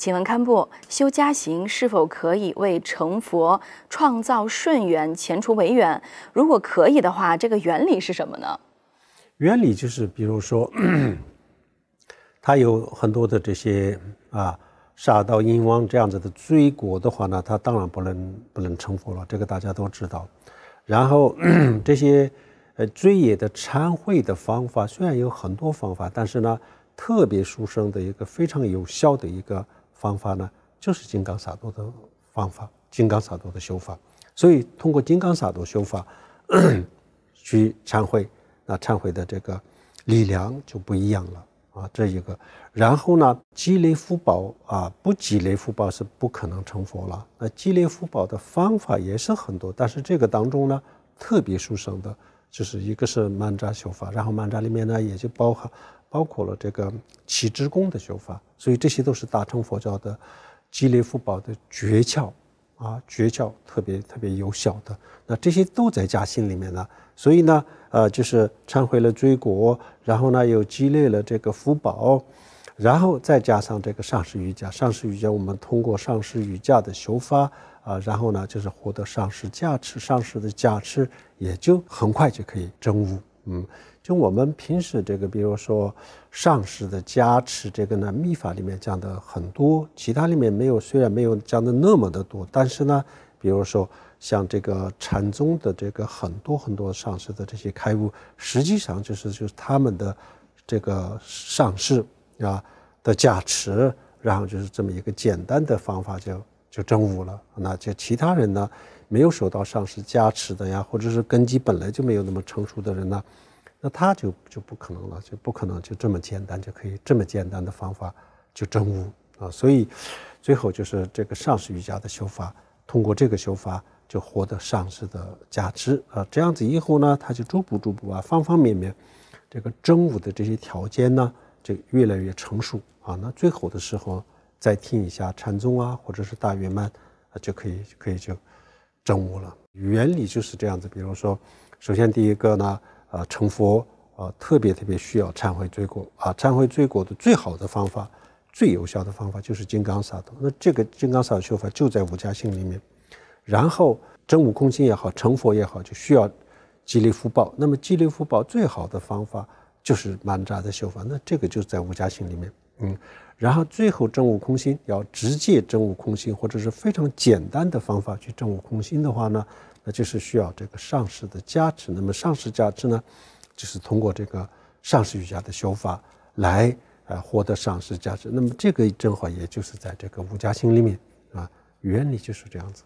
请问堪布，修家行是否可以为成佛创造顺缘、前除违缘？如果可以的话，这个原理是什么呢？原理就是，比如说，他有很多的这些啊杀盗淫妄这样子的罪过的话呢，他当然不能不能成佛了，这个大家都知道。然后 这些呃罪业的忏悔的方法，虽然有很多方法，但是呢，特别殊胜的一个非常有效的一个。方法呢，就是金刚萨埵的方法，金刚萨埵的修法。所以通过金刚萨埵修法 去忏悔，那忏悔的这个力量就不一样了啊。这一个，然后呢，积累福报啊，不积累福报是不可能成佛了。那积累福报的方法也是很多，但是这个当中呢，特别殊胜的，就是一个是曼扎修法，然后曼扎里面呢也就包含。包括了这个起之功的修法，所以这些都是大乘佛教的积累福报的诀窍啊，诀窍特别特别有效的。那这些都在家心里面呢，所以呢，呃，就是忏悔了罪过，然后呢又积累了这个福报，然后再加上这个上师瑜伽，上师瑜伽我们通过上师瑜伽的修法啊，然后呢就是获得上师加持，上师的加持也就很快就可以证悟，嗯。就我们平时这个，比如说上师的加持，这个呢，密法里面讲的很多，其他里面没有，虽然没有讲的那么的多，但是呢，比如说像这个禅宗的这个很多很多上师的这些开悟，实际上就是就是他们的这个上师啊的加持，然后就是这么一个简单的方法就就证悟了。那就其他人呢，没有受到上师加持的呀，或者是根基本来就没有那么成熟的人呢？那他就就不可能了，就不可能就这么简单就可以这么简单的方法就证悟啊！所以最后就是这个上师瑜伽的修法，通过这个修法就获得上师的加持啊！这样子以后呢，他就逐步逐步啊，方方面面这个证悟的这些条件呢，就越来越成熟啊！那最后的时候再听一下禅宗啊，或者是大圆满啊，就可以可以就证悟了。原理就是这样子。比如说，首先第一个呢。啊，成佛啊，特别特别需要忏悔罪过啊！忏悔罪过的最好的方法，最有效的方法就是金刚萨埵。那这个金刚萨埵修法就在五加性里面。然后真悟空心也好，成佛也好，就需要积累福报。那么积累福报最好的方法就是曼扎的修法。那这个就在五加性里面。嗯，然后最后真悟空心，要直接真悟空心，或者是非常简单的方法去真悟空心的话呢？那就是需要这个上师的加持。那么上师加持呢，就是通过这个上师瑜伽的修法来呃获得上师加持。那么这个正好也就是在这个五加行里面啊，原理就是这样子。